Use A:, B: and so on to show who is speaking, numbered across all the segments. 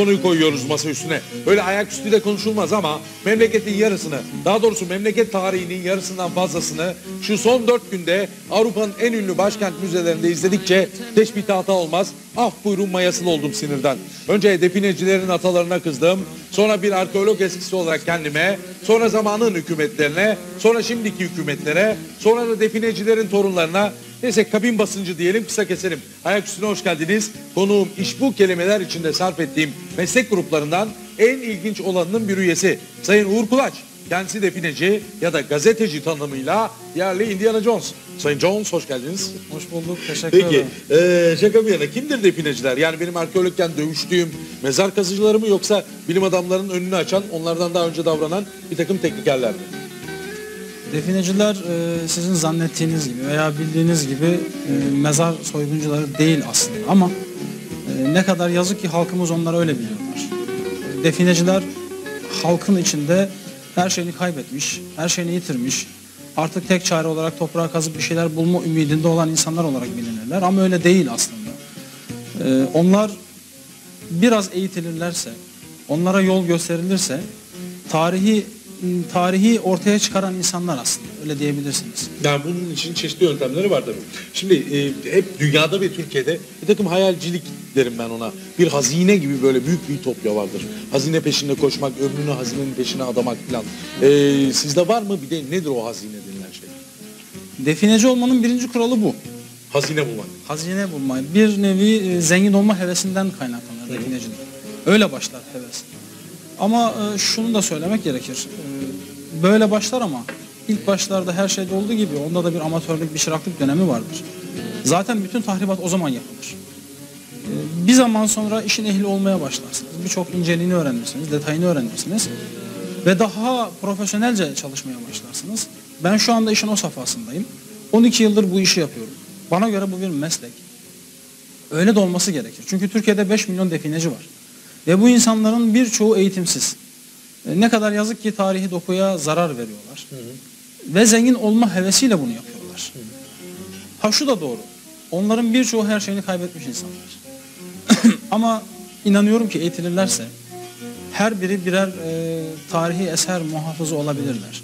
A: konuyu koyuyoruz masa üstüne. Öyle ayaküstü de konuşulmaz ama memleketin yarısını, daha doğrusu memleket tarihinin yarısından fazlasını şu son dört günde Avrupa'nın en ünlü başkent müzelerinde izledikçe teşbihte hata olmaz. Af buyurun mayasılı oldum sinirden. Önce definecilerin atalarına kızdım. Sonra bir arkeolog eskisi olarak kendime, sonra zamanın hükümetlerine, sonra şimdiki hükümetlere, sonra da definecilerin torunlarına Neyse kabin basıncı diyelim kısa keselim. Ayak üstüne hoş geldiniz. Konuğum iş bu kelimeler içinde sarf ettiğim meslek gruplarından en ilginç olanının bir üyesi. Sayın Uğur Kulaç. Kendisi defineci ya da gazeteci tanımıyla yerli Indiana Jones. Sayın Jones hoş geldiniz.
B: Hoş bulduk. Teşekkür
A: Peki
B: ederim.
A: eee şaka bir yana kimdir defineciler? Yani benim arkeologken dövüştüğüm mezar kazıcıları mı yoksa bilim adamlarının önünü açan onlardan daha önce davranan bir takım teknikerler mi?
B: Defineciler e, sizin zannettiğiniz gibi veya bildiğiniz gibi e, mezar soyguncuları değil aslında ama e, ne kadar yazık ki halkımız onları öyle biliyorlar. E, Defineciler halkın içinde her şeyini kaybetmiş, her şeyini yitirmiş. Artık tek çare olarak toprağa kazıp bir şeyler bulma ümidinde olan insanlar olarak bilinirler ama öyle değil aslında. Onlar biraz eğitilirlerse, onlara yol gösterilirse tarihi tarihi ortaya çıkaran insanlar aslında öyle diyebilirsiniz.
A: Yani bunun için çeşitli yöntemleri var tabii. Şimdi e, hep dünyada ve Türkiye'de bir takım hayalcilik derim ben ona. Bir hazine gibi böyle büyük bir ütopya vardır. Hazine peşinde koşmak, ömrünü hazinenin peşine adamak falan. E, sizde var mı bir de nedir o hazine denilen şey?
B: Defineci olmanın birinci kuralı bu.
A: Hazine bulmak.
B: Hazine bulmayı. Bir nevi e, zengin olma hevesinden kaynaklanır definecilik. Öyle başlar heves. Ama e, şunu da söylemek gerekir. Böyle başlar ama ilk başlarda her şeyde olduğu gibi onda da bir amatörlük, bir çıraklık dönemi vardır. Zaten bütün tahribat o zaman yapılır. E, Bir zaman sonra işin ehli olmaya başlarsınız. Birçok inceliğini öğrenirsiniz, detayını öğrenirsiniz. Ve daha profesyonelce çalışmaya başlarsınız. Ben şu anda işin o safhasındayım. 12 yıldır bu işi yapıyorum. Bana göre bu bir meslek. Öyle de olması gerekir. Çünkü Türkiye'de 5 milyon defineci var. Ve bu insanların birçoğu eğitimsiz. E, Ne kadar yazık ki tarihi dokuya zarar veriyorlar. Ve zengin olma hevesiyle bunu yapıyorlar. Ha şu da doğru. Onların birçoğu her şeyini kaybetmiş insanlar. Ama inanıyorum ki eğitilirlerse her biri birer e, tarihi eser muhafızı olabilirler.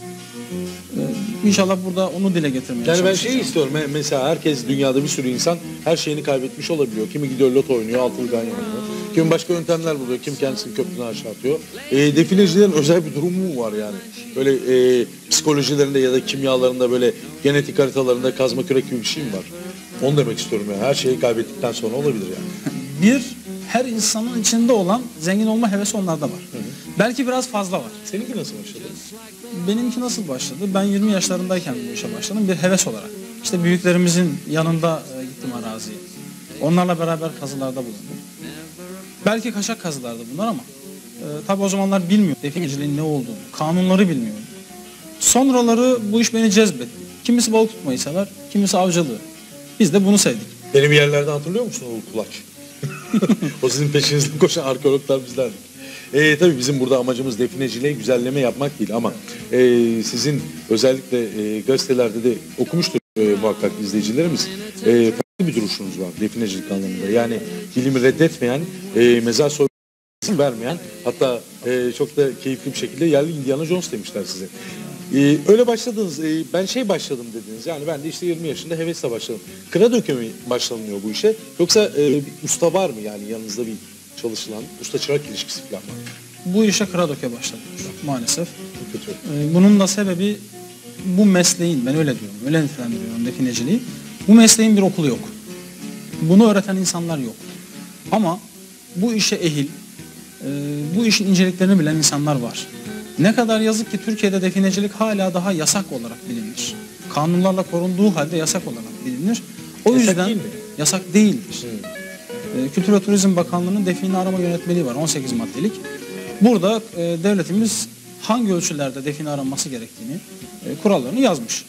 B: E, İnşallah burada onu dile getirmeye
A: Yani ben şeyi istiyorum. me- Mesela herkes dünyada bir sürü insan her şeyini kaybetmiş olabiliyor. Kimi gidiyor loto oynuyor, altılı ganyan oynuyor. Kimi başka yöntemler buluyor, kim kendisini köprüden aşağı atıyor. E, definecilerin özel bir durumu mu var yani? Böyle e, psikolojilerinde ya da kimyalarında böyle genetik haritalarında kazma kürek gibi bir şey mi var? Onu demek istiyorum yani. Her şeyi kaybettikten sonra olabilir yani.
B: Bir, her insanın içinde olan zengin olma hevesi onlarda var. Belki biraz fazla var.
A: Seninki nasıl başladı?
B: Benimki nasıl başladı? Ben 20 yaşlarındayken bu işe başladım bir heves olarak. İşte büyüklerimizin yanında e, gittim araziye. Onlarla beraber kazılarda bulundum. Belki kaçak kazılardı bunlar ama e, tabi o zamanlar bilmiyorum defineciliğin ne olduğunu, kanunları bilmiyorum. Sonraları bu iş beni cezbetti. Kimisi balık tutmayı sever, kimisi avcılığı. Biz de bunu sevdik.
A: Benim yerlerde hatırlıyor musun o kulaç? o sizin peşinizden koşan arkeologlar bizlerdik. Ee, tabii bizim burada amacımız defineciliğe güzelleme yapmak değil ama e, sizin özellikle e, gazetelerde de okumuştur e, muhakkak izleyicilerimiz. E, bir duruşunuz var definecilik anlamında. Yani bilimi reddetmeyen, e, mezar soygununa vermeyen hatta e, çok da keyifli bir şekilde yerli Indiana Jones demişler size. Ee, öyle başladınız. Ee, ben şey başladım dediniz. Yani ben de işte 20 yaşında hevesle başladım. Kıra dökümü başlanıyor bu işe. Yoksa e, bir usta var mı yani yanınızda bir çalışılan usta çırak ilişkisi falan var.
B: Bu işe Kıradoke başladık maalesef.
A: Çok kötü.
B: Ee, Bunun da sebebi bu mesleğin, ben öyle diyorum, öyle nitelendiriyorum defineciliği. Bu mesleğin bir okulu yok. Bunu öğreten insanlar yok. Ama bu işe ehil, e, bu işin inceliklerini bilen insanlar var. Ne kadar yazık ki Türkiye'de definecilik hala daha yasak olarak bilinir. Kanunlarla korunduğu halde yasak olarak bilinir. O
A: Yasak
B: yüzden
A: değil mi?
B: yasak değildir. E, Kültür ve Turizm Bakanlığı'nın define arama yönetmeliği var 18 maddelik. Burada e, devletimiz hangi ölçülerde define aranması gerektiğini kurallarını yazmış.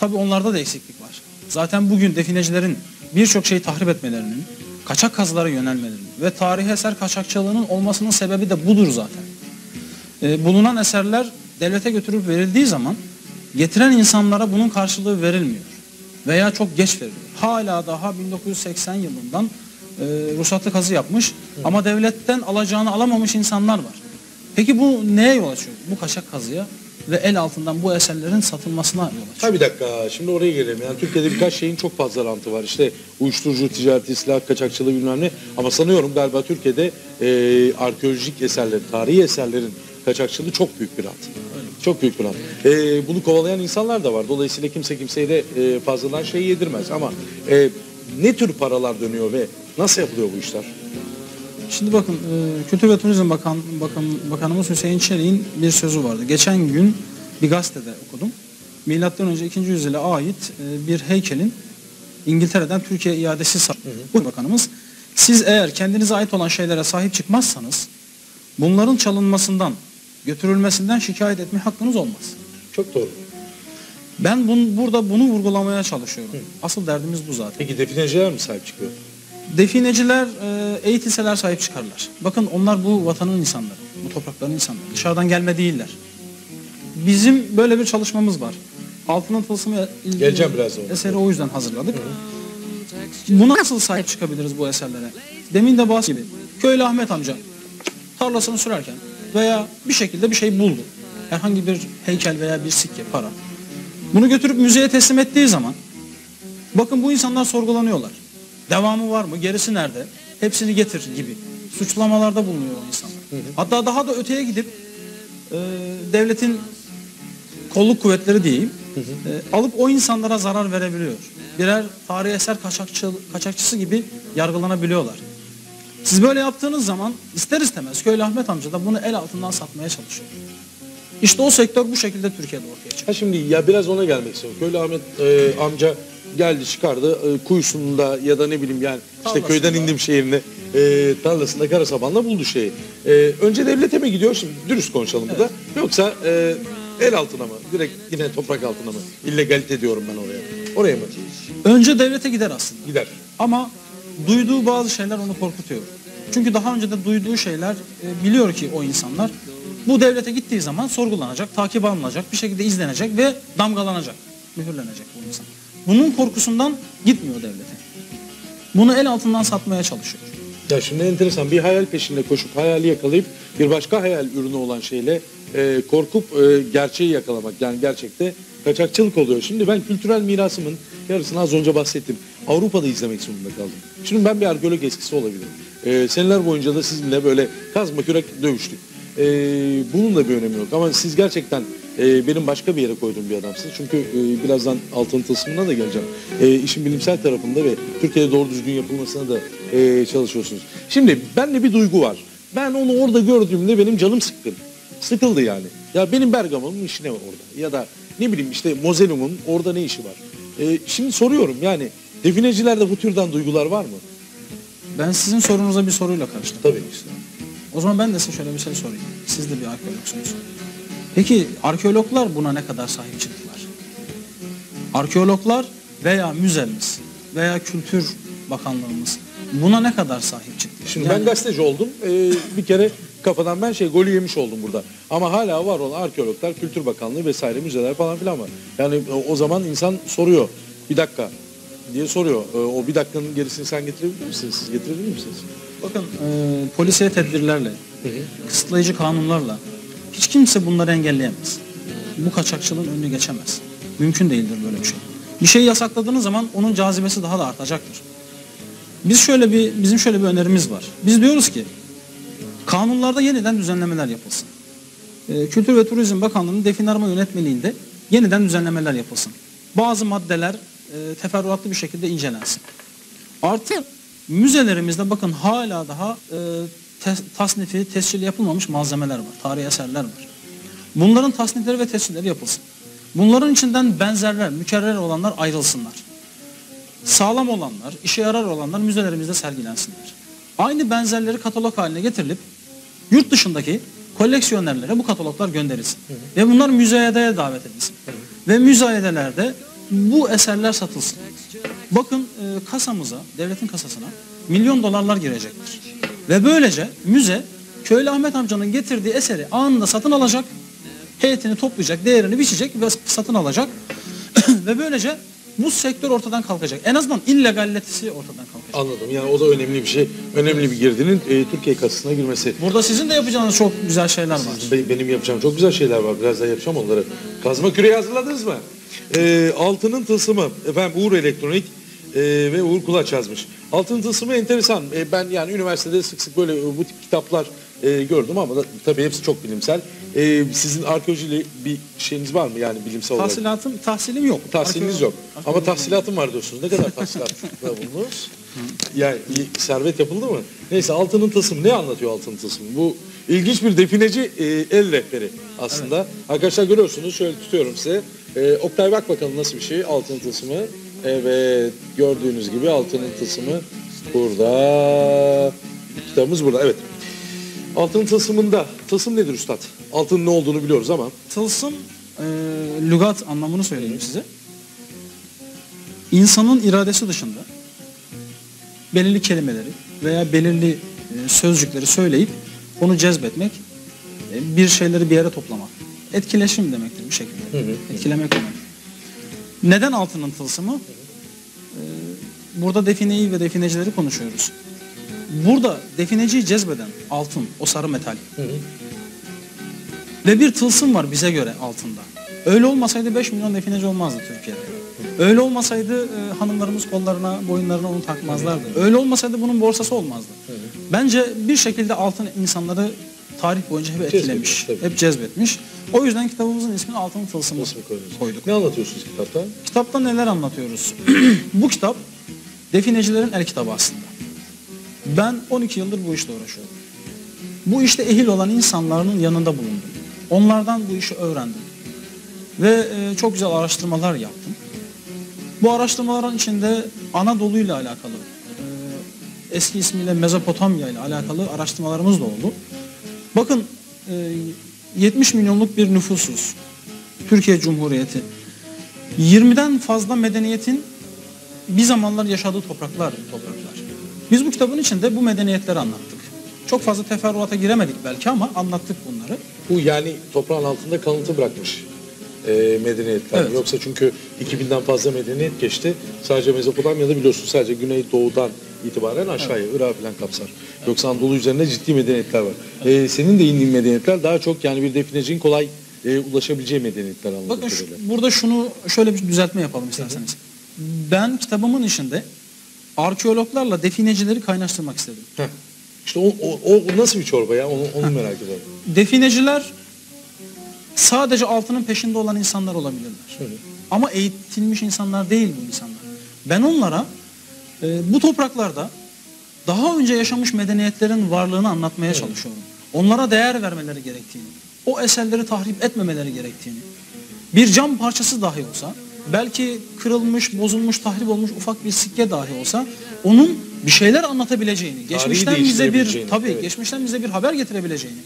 B: Tabii onlarda da eksiklik var. Zaten bugün definecilerin birçok şeyi tahrip etmelerinin, kaçak kazılara yönelmelerinin ve tarihi eser kaçakçılığının olmasının sebebi de budur zaten. E, bulunan eserler devlete götürüp verildiği zaman getiren insanlara bunun karşılığı verilmiyor. Veya çok geç veriliyor. Hala daha 1980 yılından e, ruhsatlı kazı yapmış Ama devletten alacağını alamamış insanlar var. Peki bu neye yol açıyor? Bu kaçak kazıya ve el altından bu eserlerin satılmasına yol açıyor.
A: Ha bir dakika şimdi oraya gelelim. Yani Türkiye'de birkaç şeyin çok fazla rantı var. İşte uyuşturucu ticareti, silah kaçakçılığı bilmem ne. Ama sanıyorum galiba Türkiye'de e, arkeolojik eserlerin, tarihi eserlerin kaçakçılığı çok büyük bir rant. Çok büyük bir rant. E, bunu kovalayan insanlar da var. Dolayısıyla kimse kimseye de e, fazladan şey yedirmez. Ama e, ne tür paralar dönüyor ve nasıl yapılıyor bu işler?
B: Şimdi bakın e, Kültür ve Turizm Bakan, Bakan Bakanımız Hüseyin Çelik'in bir sözü vardı. Geçen gün bir gazetede okudum. Milattan önce 2. yüzyıla ait e, bir heykelin İngiltere'den Türkiye iadesi sa- Bu bakanımız siz eğer kendinize ait olan şeylere sahip çıkmazsanız bunların çalınmasından, götürülmesinden şikayet etme hakkınız olmaz.
A: Çok doğru.
B: Ben bun, burada bunu vurgulamaya çalışıyorum. Asıl derdimiz bu zaten.
A: Peki defineciler mi sahip çıkıyor?
B: Defineciler, e, eğitilseler sahip çıkarlar. Bakın onlar bu vatanın insanları, bu toprakların insanları. Dışarıdan gelme değiller. Bizim böyle bir çalışmamız var. Altının tılsımı
A: Geleceğim biraz ona.
B: eseri o yüzden hazırladık. Buna nasıl sahip çıkabiliriz bu eserlere? Demin de bahsettiğim gibi köylü Ahmet amca tarlasını sürerken veya bir şekilde bir şey buldu. Herhangi bir heykel veya bir sikke, para. Bunu götürüp müzeye teslim ettiği zaman bakın bu insanlar sorgulanıyorlar. Devamı var mı? Gerisi nerede? Hepsini getir gibi. Suçlamalarda bulunuyor insanlar. Hatta daha da öteye gidip e, devletin kolluk kuvvetleri diyeyim e, alıp o insanlara zarar verebiliyor. Birer tarihi eser kaçakçı, kaçakçısı gibi yargılanabiliyorlar. Siz böyle yaptığınız zaman ister istemez köylü Ahmet amca da bunu el altından satmaya çalışıyor. İşte o sektör bu şekilde Türkiye'de ortaya çıkıyor.
A: Ha şimdi ya biraz ona gelmek istiyorum. Köylü Ahmet e, amca geldi çıkardı e, kuyusunda ya da ne bileyim yani işte
B: Tarlasında.
A: köyden indim şehrine e, tarlasında kara sabanla buldu şeyi. E, önce devlete mi gidiyor şimdi dürüst konuşalım burada yoksa e, el altına mı direkt yine toprak altına mı illegalite diyorum ben oraya oraya mı
B: Önce devlete gider aslında.
A: gider.
B: Ama duyduğu bazı şeyler onu korkutuyor. Çünkü daha önce de duyduğu şeyler e, biliyor ki o insanlar bu devlete gittiği zaman sorgulanacak, takip alınacak, bir şekilde izlenecek ve damgalanacak, mühürlenecek bu insan. Bunun korkusundan gitmiyor devlete. Bunu el altından satmaya çalışıyor.
A: Ya şimdi enteresan bir hayal peşinde koşup hayali yakalayıp bir başka hayal ürünü olan şeyle e, korkup e, gerçeği yakalamak yani gerçekte kaçakçılık oluyor. Şimdi ben kültürel mirasımın yarısını az önce bahsettim. Avrupa'da izlemek zorunda kaldım. Şimdi ben bir arkeolog eskisi olabilirim. E, seneler boyunca da sizinle böyle kazma kürek dövüştük. E, bunun da bir önemi yok ama siz gerçekten e, benim başka bir yere koyduğum bir adamsınız. Çünkü e, birazdan altın tılsımına da geleceğim. E, işin bilimsel tarafında ve Türkiye'de doğru düzgün yapılmasına da e, çalışıyorsunuz. Şimdi bende bir duygu var. Ben onu orada gördüğümde benim canım sıkkın. Sıkıldı yani. Ya benim Bergama'nın işi ne var orada? Ya da ne bileyim işte Mozelum'un orada ne işi var? E, şimdi soruyorum yani definecilerde bu türden duygular var mı?
B: Ben sizin sorunuza bir soruyla karıştım.
A: Tabii.
B: O zaman ben de size şöyle bir şey sorayım. Siz de bir arkeologsunuz. Peki arkeologlar buna ne kadar sahip çıktılar? Arkeologlar veya müzemiz veya kültür bakanlığımız buna ne kadar sahip çıktı?
A: Şimdi ben gazeteci oldum. Ee, bir kere kafadan ben şey golü yemiş oldum burada. Ama hala var olan arkeologlar, Kültür Bakanlığı vesaire müzeler falan filan var. Yani o zaman insan soruyor. Bir dakika diye soruyor. E, o bir dakikanın gerisini sen getirebilir misiniz? Siz getirebilir misiniz?
B: Bakın e, polisiye tedbirlerle, kısıtlayıcı kanunlarla hiç kimse bunları engelleyemez. Bu kaçakçılığın önüne geçemez. Mümkün değildir böyle bir şey. Bir şeyi yasakladığınız zaman onun cazibesi daha da artacaktır. Biz şöyle bir bizim şöyle bir önerimiz var. Biz diyoruz ki kanunlarda yeniden düzenlemeler yapılsın. E, Kültür ve Turizm Bakanlığı'nın define arama yönetmeliğinde yeniden düzenlemeler yapılsın. Bazı maddeler e, teferruatlı bir şekilde incelensin. Artı müzelerimizde bakın hala daha e, tes- tasnifi, tescili yapılmamış malzemeler var, tarihi eserler var. Bunların tasnifleri ve tescilleri yapılsın. Bunların içinden benzerler, mükerrer olanlar ayrılsınlar. Sağlam olanlar, işe yarar olanlar müzelerimizde sergilensinler. Aynı benzerleri katalog haline getirilip yurt dışındaki koleksiyonerlere bu kataloglar gönderilsin. Ve bunlar müzayedeye davet edilsin. Ve müzayedelerde bu eserler satılsın. Bakın e, kasamıza, devletin kasasına milyon dolarlar girecektir. Ve böylece müze Köylü Ahmet amcanın getirdiği eseri anında satın alacak, heyetini toplayacak, değerini biçecek ve satın alacak. ve böylece bu sektör ortadan kalkacak. En azından illegalitesi ortadan kalkacak.
A: Anladım. Yani o da önemli bir şey. Önemli bir girdinin e, Türkiye kasasına girmesi.
B: Burada sizin de yapacağınız çok güzel şeyler var.
A: Be- Benim yapacağım çok güzel şeyler var. Biraz daha yapacağım onları. Kazma küreği hazırladınız mı? Ee, altının tılsımı. Efendim Uğur Elektronik e, ve Uğur Kulaç yazmış. Altının tılsımı enteresan. E, ben yani üniversitede sık sık böyle e, bu tip kitaplar e, gördüm ama da, tabii hepsi çok bilimsel. E, sizin arkeolojiyle bir şeyiniz var mı yani bilimsel olarak?
B: Tahsilatım, tahsilim yok.
A: Tahsiliniz yok. Ama tahsilatım var diyorsunuz. Ne kadar tahsilatta bulundunuz? Yani servet yapıldı mı? Neyse altının tılsımı. Ne anlatıyor altının tılsımı? Bu ilginç bir defineci e, el rehberi aslında. Arkadaşlar görüyorsunuz. Şöyle tutuyorum size. E, Oktay bak bakalım nasıl bir şey altın tılsımı. Evet gördüğünüz gibi altının tılsımı burada. Kitabımız burada evet. Altının tılsımında. Tılsım nedir üstad? Altının ne olduğunu biliyoruz ama.
B: Tılsım, e, lügat anlamını söyleyeyim size. İnsanın iradesi dışında belirli kelimeleri veya belirli e, sözcükleri söyleyip onu cezbetmek, e, bir şeyleri bir yere toplamak. Etkileşim demektir bir şekilde.
A: Hı hı.
B: Etkilemek demek. Neden altının tılsımı? E, burada defineyi ve definecileri konuşuyoruz. Burada defineciyi cezbeden altın, o sarı metal. Ve bir tılsım var bize göre altında. Öyle olmasaydı 5 milyon defineci olmazdı Türkiye'de. Öyle olmasaydı e, hanımlarımız kollarına, boyunlarına onu takmazlardı. Öyle olmasaydı bunun borsası olmazdı. Bence bir şekilde altın insanları tarih boyunca hep etkilemiş, hep cezbetmiş. O yüzden kitabımızın ismini Altın Tılsımı
A: Nasıl
B: koyduk.
A: Ne anlatıyorsunuz kitapta?
B: Kitapta neler anlatıyoruz? bu kitap definecilerin el kitabı aslında. Ben 12 yıldır bu işle uğraşıyorum. Bu işte ehil olan insanların yanında bulundum. Onlardan bu işi öğrendim. Ve e, çok güzel araştırmalar yaptım. Bu araştırmaların içinde Anadolu ile alakalı, e, eski ismiyle Mezopotamya ile alakalı araştırmalarımız da oldu. Bakın e, 70 milyonluk bir nüfusuz. Türkiye Cumhuriyeti. 20'den fazla medeniyetin bir zamanlar yaşadığı topraklar topraklar. Biz bu kitabın içinde bu medeniyetleri anlattık. Çok fazla teferruata giremedik belki ama anlattık bunları.
A: Bu yani toprağın altında kalıntı bırakmış e, medeniyetler.
B: Evet.
A: Yoksa çünkü 2000'den fazla medeniyet geçti. Sadece Mezopotamya'da biliyorsun sadece Güneydoğu'dan itibaren aşağıya Irak'ı falan kapsar. Yoksa Anadolu üzerinde ciddi medeniyetler var. E, senin de indiğin medeniyetler daha çok yani bir definecinin kolay e, ulaşabileceği medeniyetler anladığım
B: Bakın şu- burada şunu şöyle bir düzeltme yapalım isterseniz. Ben kitabımın içinde arkeologlarla definecileri kaynaştırmak istedim.
A: Heh. İşte o, o, o nasıl bir çorba ya onu, onu merak ediyorum.
B: Defineciler sadece altının peşinde olan insanlar olabilirler.
A: hı.
B: Ama eğitilmiş insanlar değil bu insanlar. Ben onlara e, bu topraklarda daha önce yaşamış medeniyetlerin varlığını anlatmaya çalışıyorum. Onlara değer vermeleri gerektiğini, o eserleri tahrip etmemeleri gerektiğini, bir cam parçası dahi olsa, belki kırılmış, bozulmuş, tahrip olmuş ufak bir sikke dahi olsa, onun bir şeyler anlatabileceğini, geçmişten bize bir tabii
A: evet.
B: geçmişten bize bir haber getirebileceğini,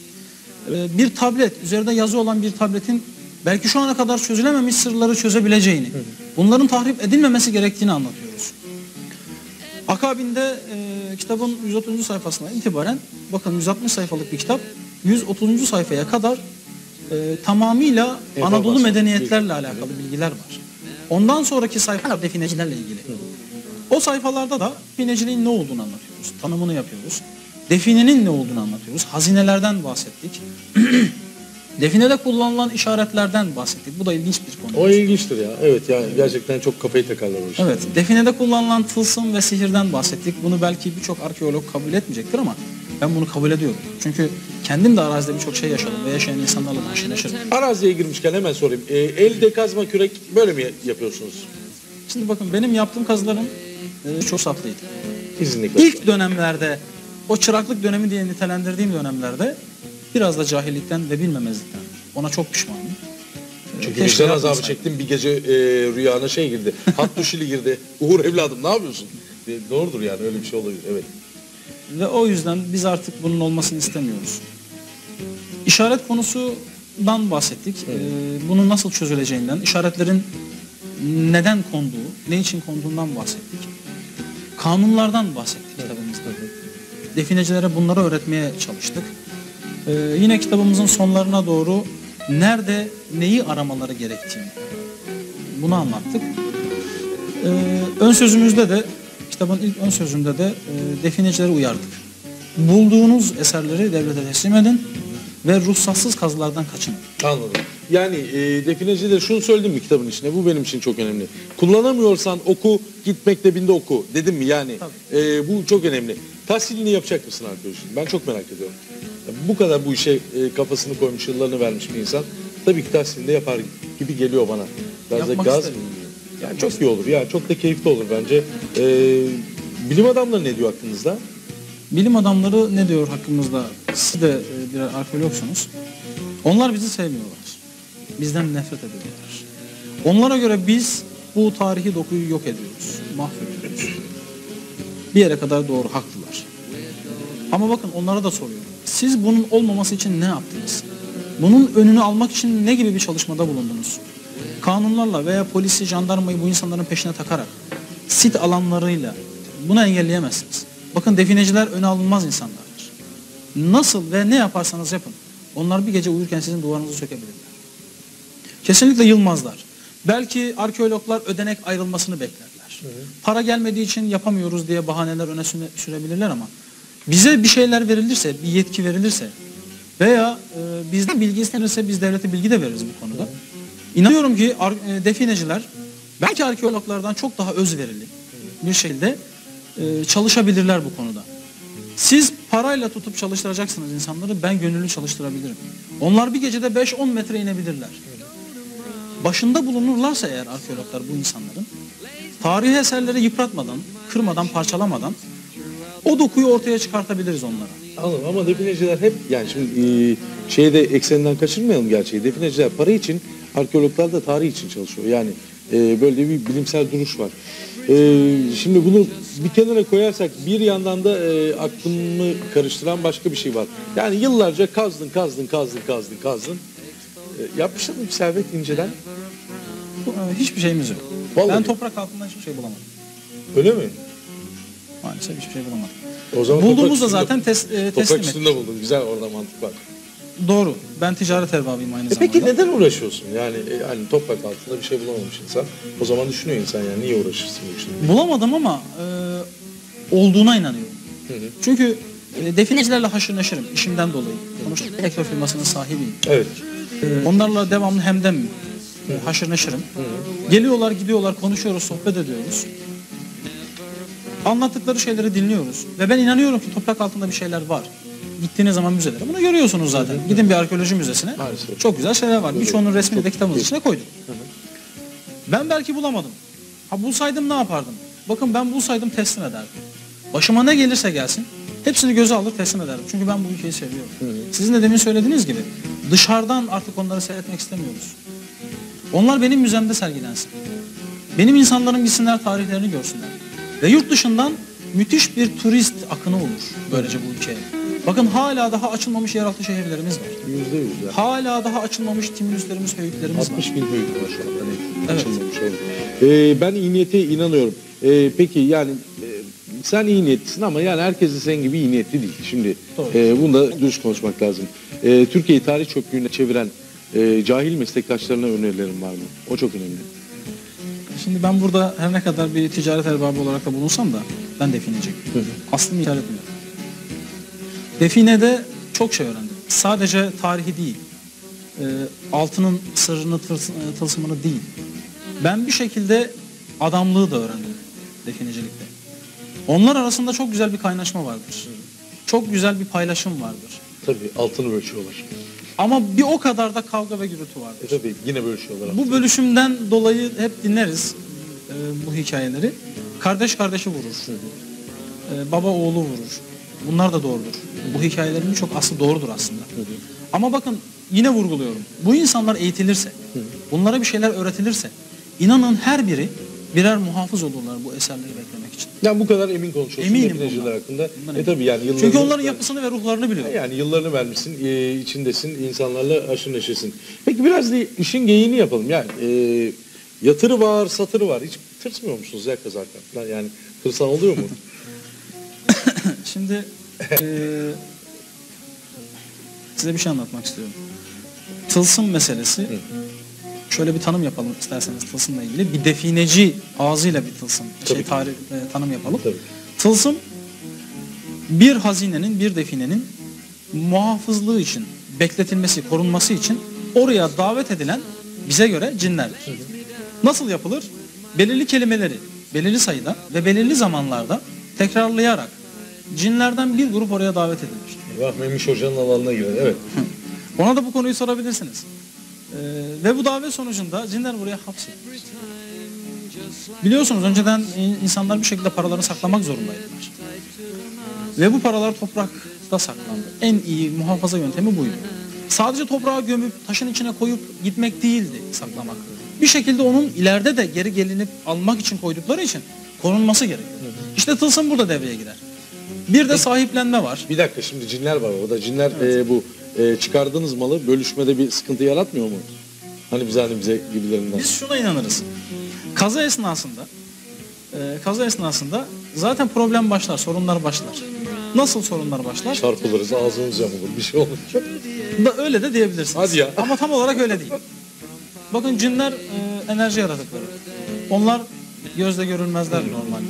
B: e, bir tablet, üzerinde yazı olan bir tabletin belki şu ana kadar çözülememiş sırları çözebileceğini, bunların tahrip edilmemesi gerektiğini anlatıyoruz. Akabinde e, kitabın 130. sayfasına itibaren bakın 160 sayfalık bir kitap 130. sayfaya kadar e, tamamıyla
A: Enformasyon,
B: Anadolu medeniyetlerle alakalı bilgiler var. Ondan sonraki sayfalar definecilerle ilgili. O sayfalarda da defineciliğin ne olduğunu anlatıyoruz, tanımını yapıyoruz. Definenin ne olduğunu anlatıyoruz. Hazinelerden bahsettik. Definede kullanılan işaretlerden bahsettik. Bu da ilginç bir konu.
A: O ilginçtir ya. Evet yani gerçekten çok kafayı takarlar o işler.
B: Evet, definede kullanılan tılsım ve sihirden bahsettik. Bunu belki birçok arkeolog kabul etmeyecektir ama ben bunu kabul ediyorum. Çünkü kendim de arazide birçok şey yaşadım ve yaşayan insanlarla da haşır neşirim.
A: Araziye girmişken hemen sorayım. E, elde kazma kürek böyle mi yapıyorsunuz?
B: Şimdi bakın benim yaptığım kazılarım e, çok saflıydı.
A: İzinlikle.
B: İlk dönemlerde, o çıraklık dönemi diye nitelendirdiğim dönemlerde biraz da cahillikten ve bilmemezlikten. Ona çok pişmanım. E,
A: Çünkü
B: keşke
A: vicdan azabı çektim bir gece e, rüyana şey girdi. Hat düşili girdi. Uğur evladım ne yapıyorsun? E, doğrudur yani öyle bir şey olabilir. Evet.
B: Ve o yüzden biz artık bunun olmasını istemiyoruz. İşaret konusundan bahsettik. Ee, bunun nasıl çözüleceğinden, işaretlerin neden konduğu, ne için konduğundan bahsettik. Kanunlardan bahsettik kitabımızda. Definecilere bunları öğretmeye çalıştık. Ee, yine kitabımızın sonlarına doğru nerede neyi aramaları gerektiğini bunu anlattık. Ee, ön sözümüzde de kitabın ilk ön sözünde de e, definecileri uyardık. Bulduğunuz eserleri devlete teslim edin ve ruhsatsız kazılardan kaçının.
A: Anladım. Yani e, defineciler şunu söyledim mi kitabın içinde? Bu benim için çok önemli. Kullanamıyorsan oku, git mektebinde oku. Dedim mi yani? E, bu çok önemli. Tahsilini yapacak mısın arkadaşım? Ben çok merak ediyorum. Bu kadar bu işe e, kafasını koymuş, yıllarını vermiş bir insan tabii ki tahsilini de yapar gibi geliyor bana. Biraz da
B: Yapmak
A: gaz
B: isterim.
A: Yani çok iyi olur. Ya çok da keyifli olur bence. E, bilim adamları ne diyor hakkınızda?
B: Bilim adamları ne diyor hakkımızda? Siz de e, birer arkeologsunuz. Onlar bizi sevmiyorlar. Bizden nefret ediyorlar. Onlara göre biz bu tarihi dokuyu yok ediyoruz. Mahvediyoruz. Bir yere kadar doğru haklılar. Ama bakın onlara da soruyorum. Siz bunun olmaması için ne yaptınız? Bunun önünü almak için ne gibi bir çalışmada bulundunuz? Kanunlarla veya polisi, jandarmayı bu insanların peşine takarak, sit alanlarıyla bunu engelleyemezsiniz. Bakın defineciler öne alınmaz insanlardır. Nasıl ve ne yaparsanız yapın. Onlar bir gece uyurken sizin duvarınızı sökebilirler. Kesinlikle yılmazlar. Belki arkeologlar ödenek ayrılmasını beklerler. Para gelmediği için yapamıyoruz diye bahaneler öne süre- sürebilirler ama bize bir şeyler verilirse, bir yetki verilirse veya e, bizden bilgi istenirse biz devlete bilgi de veririz bu konuda. İnanıyorum ki e, defineciler belki arkeologlardan çok daha özverili bir şekilde e, çalışabilirler bu konuda. Siz parayla tutup çalıştıracaksınız insanları, ben gönüllü çalıştırabilirim. Onlar bir gecede 5-10 metre inebilirler. Başında bulunurlarsa eğer arkeologlar bu insanların, tarihi eserleri yıpratmadan, kırmadan, parçalamadan o dokuyu ortaya çıkartabiliriz onlara.
A: Anladım ama defineciler hep yani şimdi e, şeyde ekseninden kaçırmayalım gerçeği. Defineciler para için, arkeologlar da tarih için çalışıyor. Yani e, böyle bir bilimsel duruş var. E, şimdi bunu bir kenara koyarsak bir yandan da e, aklımı karıştıran başka bir şey var. Yani yıllarca kazdın, kazdın, kazdın, kazdın, kazdın. E, yapmışlar mı bir servet inceden?
B: E, Hiçbir şeyimiz yok.
A: Vallahi.
B: Ben toprak altında hiçbir şey bulamadım.
A: Öyle mi?
B: Maalesef hiçbir şey bulamadım.
A: O zaman
B: Bulduğumuzda zaten tes, e, teslim
A: Toprak
B: ettik.
A: üstünde buldun. Güzel orada mantık var.
B: Doğru. Ben ticaret erbabıyım aynı
A: E
B: zamanda.
A: peki neden uğraşıyorsun? Yani e, yani toprak altında bir şey bulamamış insan. O zaman düşünüyor insan yani niye uğraşırsın bu işle?
B: Bulamadım ama e, olduğuna inanıyorum. Çünkü e, definecilerle haşır neşirim işimden dolayı. Sonuçta elektro firmasının sahibiyim.
A: Evet.
B: E, onlarla devamlı hemdem e, haşır neşirim. Geliyorlar gidiyorlar konuşuyoruz sohbet ediyoruz. Anlattıkları şeyleri dinliyoruz. Ve ben inanıyorum ki toprak altında bir şeyler var. Gittiğiniz zaman müzelere bunu görüyorsunuz zaten. Gidin bir arkeoloji müzesine.
A: Maalesef.
B: Çok güzel şeyler var. Birçoğunun resmini de kitabımızın içine koyduk. Ben belki bulamadım. Ha bulsaydım ne yapardım? Bakın ben bulsaydım teslim ederdim. Başıma ne gelirse gelsin hepsini göze alır teslim ederdim. Çünkü ben bu ülkeyi seviyorum. Sizin de demin söylediğiniz gibi dışarıdan artık onları seyretmek istemiyoruz. Onlar benim müzemde sergilensin. Benim insanlarım gitsinler tarihlerini görsünler. Ve yurt dışından müthiş bir turist akını olur böylece bu ülkeye. Bakın hala daha açılmamış yeraltı şehirlerimiz var.
A: Yüzde yüz ya.
B: Hala daha açılmamış timülüslerimiz, höyüklerimiz var.
A: 60 bin büyük var şu anda.
B: Evet.
A: Açılmamış. Ee, ben iyi niyete inanıyorum. Ee, peki yani e, sen iyi niyetlisin ama yani herkes de senin gibi iyi niyetli değil. Şimdi
B: Doğru.
A: e, bunu da dürüst konuşmak lazım. E, Türkiye'yi tarih çöplüğüne çeviren e, cahil meslektaşlarına önerilerim var mı? O çok önemli.
B: Şimdi ben burada her ne kadar bir ticaret erbabı olarak da bulunsam da ben defineciyim. Aslında inkar etmiyorum. Definede çok şey öğrendim. Sadece tarihi değil, e, altının sırrını, e, tılsımını değil. Ben bir şekilde adamlığı da öğrendim definecilikte. Onlar arasında çok güzel bir kaynaşma vardır. Çok güzel bir paylaşım vardır.
A: Tabii altını bölüşüyorlar.
B: Ama bir o kadar da kavga ve gürültü vardır.
A: E tabii yine bölüşüyorlar.
B: Bu bölüşümden dolayı hep dinleriz e, bu hikayeleri. Kardeş kardeşi vurur. E, baba oğlu vurur. Bunlar da doğrudur. Bu hikayelerin birçok aslı doğrudur aslında. Ama bakın yine vurguluyorum. Bu insanlar eğitilirse, bunlara bir şeyler öğretilirse, inanın her biri birer muhafız olurlar bu eserleri beklemek için.
A: Yani bu kadar emin konuşuyorsun
B: Eminim
A: defineciler
B: bundan.
A: hakkında.
B: Bundan
A: E tabii yani yıllarını...
B: Çünkü onların yapısını ve ruhlarını biliyorum.
A: Yani yıllarını vermişsin, e, içindesin, insanlarla aşırı neşesin. Peki biraz da işin geyiğini yapalım. Yani e, yatırı var, satırı var. Hiç tırsmıyor musunuz ya kazarken? Yani tırsan oluyor mu?
B: Şimdi eee, size bir şey anlatmak istiyorum. Tılsım meselesi şöyle bir tanım yapalım isterseniz tılsımla ilgili. Bir defineci ağzıyla bir tılsım şey
A: Tabii ki.
B: tarih e, tanım yapalım.
A: Tabii.
B: Tılsım bir hazinenin, bir definenin muhafızlığı için, bekletilmesi, korunması için oraya davet edilen bize göre cinlerdir. Nasıl yapılır? Belirli kelimeleri belirli sayıda ve belirli zamanlarda tekrarlayarak cinlerden bir grup oraya davet edilir.
A: Rahmemiş Hoca'nın alanına girer. Evet.
B: Ona da bu konuyu sorabilirsiniz. Ee, ve bu davet sonucunda cinler buraya hapsedilmiş. Biliyorsunuz önceden in- insanlar bir şekilde paralarını saklamak zorundaydılar. Ve bu paralar toprakta saklandı. En iyi muhafaza yöntemi buydu. Sadece toprağa gömüp taşın içine koyup gitmek değildi saklamak. Bir şekilde onun ileride de geri gelinip almak için koydukları için korunması gerekiyor. İşte tılsım burada devreye girer. Bir de sahiplenme var.
A: Bir dakika şimdi cinler var orada. Cinler e, bu e, çıkardığınız malı bölüşmede bir sıkıntı yaratmıyor mu? Hani bize hani bize gibilerinden.
B: Biz şuna inanırız. Kaza esnasında e, kaza esnasında zaten problem başlar, sorunlar başlar. Nasıl sorunlar başlar?
A: Çarpılırız ağzımız yamulur bir şey olur.
B: Da öyle de diyebilirsiniz.
A: Hadi ya.
B: Ama tam olarak öyle değil. Bakın cinler e, enerji yaratıkları. Onlar gözle görülmezler normalde.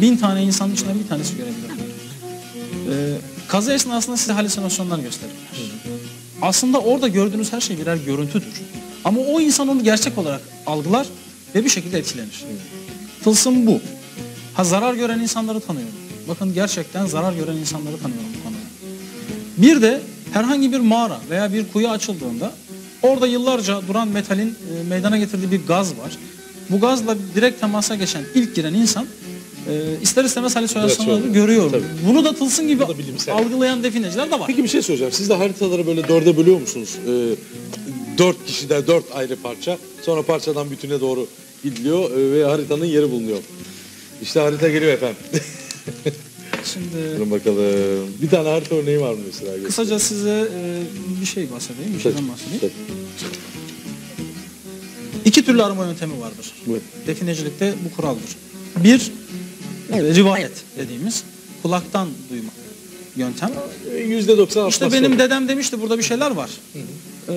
B: Bin tane insanın içinden bir tanesi görebilirler. E, kaza esnasında size halüsinasyonlar gösterirler. Aslında orada gördüğünüz her şey birer görüntüdür. Ama o insan onu gerçek olarak algılar ve bir şekilde etkilenir. Tılsım bu. Ha zarar gören insanları tanıyorum. Bakın gerçekten zarar gören insanları tanıyorum bu konuda. Bir de herhangi bir mağara veya bir kuyu açıldığında orada yıllarca duran metalin e, meydana getirdiği bir gaz var. Bu gazla direkt temasa geçen ilk giren insan e, ister istemez halüsinasyonları
A: Evet,
B: görüyor.
A: tabii.
B: Bunu da tılsım gibi
A: da bilimsel.
B: algılayan defineciler de var.
A: Peki bir şey soracağım. Siz de haritaları böyle dörde bölüyor musunuz? Ee, dört kişide dört ayrı parça. Sonra parçadan bütüne doğru gidiliyor e, ve haritanın yeri bulunuyor. İşte harita geliyor efendim.
B: Şimdi
A: Durun bakalım. Bir tane harita örneği var mı mesela?
B: kısaca size e, bir şey bahsedeyim, bir şeyden bahsedeyim.
A: Tabii.
B: İki türlü arama yöntemi vardır.
A: Buyurun.
B: Definecilikte bu kuraldır. Bir, e, rivayet dediğimiz kulaktan duyma yöntem.
A: Yüzde doksan
B: İşte benim dedem demişti burada bir şeyler var. Ee,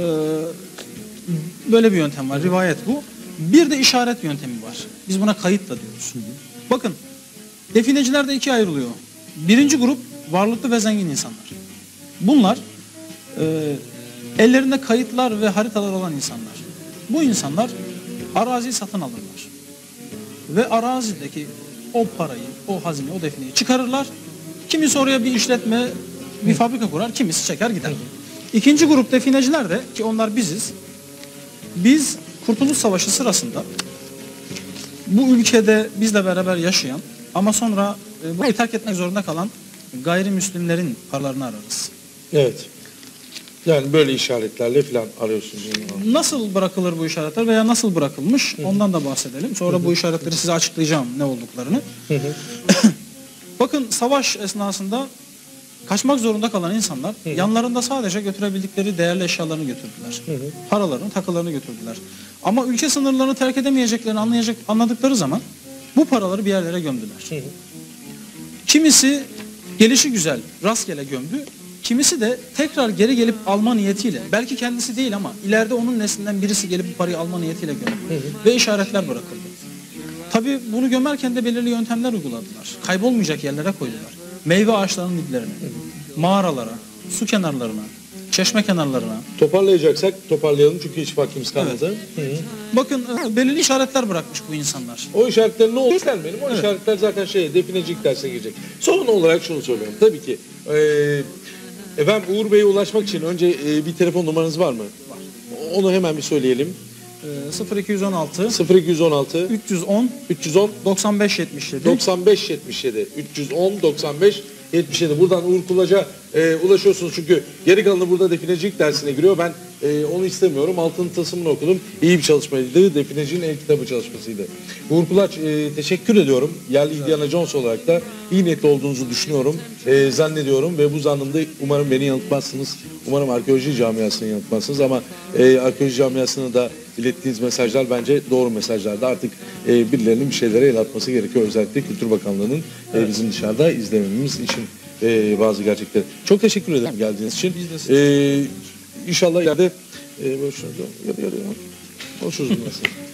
B: böyle bir yöntem var. Rivayet bu. Bir de işaret yöntemi var. Biz buna kayıt da diyoruz. Bakın defineciler de ikiye ayrılıyor. Birinci grup varlıklı ve zengin insanlar. Bunlar e, ellerinde kayıtlar ve haritalar olan insanlar. Bu insanlar araziyi satın alırlar. Ve arazideki o parayı, o hazine, o defineyi çıkarırlar. Kimisi oraya bir işletme, bir fabrika kurar, kimisi çeker gider. İkinci grup defineciler de ki onlar biziz. Biz Kurtuluş Savaşı sırasında bu ülkede bizle beraber yaşayan ama sonra e, burayı terk etmek zorunda kalan gayrimüslimlerin paralarını ararız.
A: Evet. Yani böyle işaretlerle falan arıyorsunuz.
B: Nasıl bırakılır bu işaretler veya nasıl bırakılmış ondan da bahsedelim. Sonra bu işaretleri size açıklayacağım ne olduklarını. Bakın savaş esnasında kaçmak zorunda kalan insanlar yanlarında sadece götürebildikleri değerli eşyalarını götürdüler. Paralarını, takılarını götürdüler. Ama ülke sınırlarını terk edemeyeceklerini anlayacak, anladıkları zaman bu paraları bir yerlere gömdüler. Kimisi gelişi güzel rastgele gömdü. Kimisi de tekrar geri gelip alma niyetiyle, belki kendisi değil ama ileride onun neslinden birisi gelip bu parayı alma niyetiyle gömdü. Ve işaretler bırakıldı. Tabi bunu gömerken de belirli yöntemler uyguladılar. Kaybolmayacak yerlere koydular. Meyve ağaçlarının diplerine, mağaralara, su kenarlarına, çeşme kenarlarına.
A: Toparlayacaksak toparlayalım çünkü hiç vaktimiz kalmadı. Hı hı.
B: Bakın e, belirli işaretler bırakmış bu insanlar.
A: O işaretler ne oldu benim? O işaretler zaten şey definecilik dersine girecek. Son olarak şunu söylüyorum. Tabii ki eee efendim Uğur Bey'e ulaşmak için önce eee, bir telefon numaranız var mı? Var. Onu hemen bir söyleyelim.
B: E, 0216
A: 0216
B: 310
A: 310
B: 95 77
A: 95 77 310 95 77 buradan Uğur Kulaç'a e, ulaşıyorsunuz çünkü geri kalanı burada definecilik dersine giriyor. Ben e, onu istemiyorum. Altın tasımını okudum. İyi bir çalışmaydı. Definecinin el kitabı çalışmasıydı. Uğur Kulaç e, teşekkür ediyorum. Yerli Indiana Jones olarak da iyi niyetli olduğunuzu düşünüyorum. E, zannediyorum ve bu zannımda umarım beni yanıltmazsınız. Umarım arkeoloji camiasını yanıltmazsınız ama e, arkeoloji camiasını da ilettiğiniz mesajlar bence doğru mesajlardı. Artık e, birilerinin bir şeylere el atması gerekiyor. Özellikle Kültür Bakanlığı'nın e, bizim dışarıda izlememiz için e, bazı gerçekleri. Çok teşekkür ederim geldiğiniz için.
B: Biz de
A: inşallah ileride e, şöyle yarı nasıl?